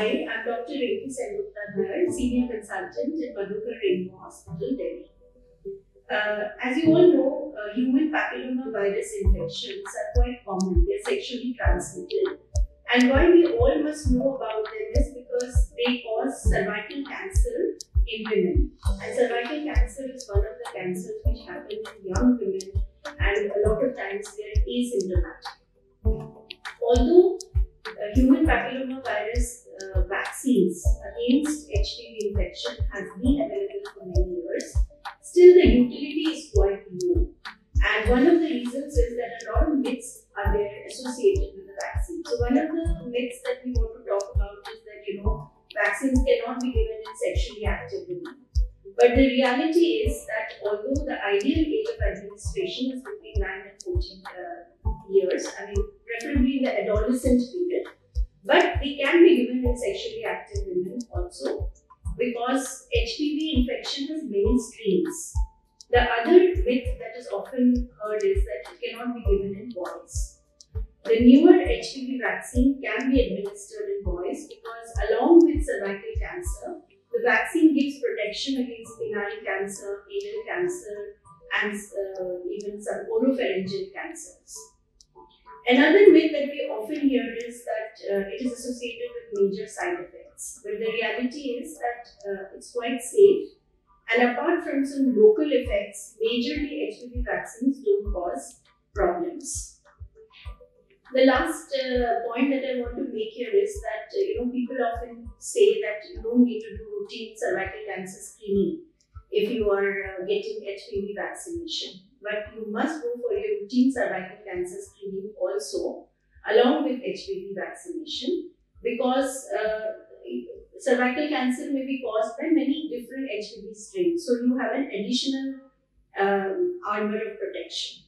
I'm Dr. Rinku Sengupta Dhar, Senior Consultant at Madhukar Rainbow Hospital, Delhi. Uh, as you all know, uh, human papillomavirus infections are quite common. They're sexually transmitted. And why we all must know about them is because they cause cervical cancer in women. And cervical cancer is one of the cancers which happen in young women and a lot of times they are asymptomatic. Although uh, human papillomavirus vaccines against HPV infection has been available for many years, still the utility is quite low. And one of the reasons is that a lot of myths are there associated with the vaccine. So one of the myths that we want to talk about is that you know vaccines cannot be given in sexually active women. But the reality is that although the ideal age of administration is between 9 and 14 uh, years, I mean preferably in the adolescent period, but they can be given in sexually active women also because HPV infection has many strains. The other myth that is often heard is that it cannot be given in boys. The newer HPV vaccine can be administered in boys because along with cervical cancer, the vaccine gives protection against penile cancer, anal cancer, and uh, even some oropharyngeal cancers. Another myth that we often hear is that uh, it is associated with major side effects, but the reality is that uh, it's quite safe. And apart from some local effects, majorly HPV vaccines don't cause problems. The last uh, point that I want to make here is that uh, you know people often say that you don't need to do routine cervical cancer screening if you are uh, getting HPV vaccination, but you must go for your routine cervical cancer screening also along with HPV vaccination because uh, cervical cancer may be caused by many different HPV strains. So you have an additional um, armor of protection.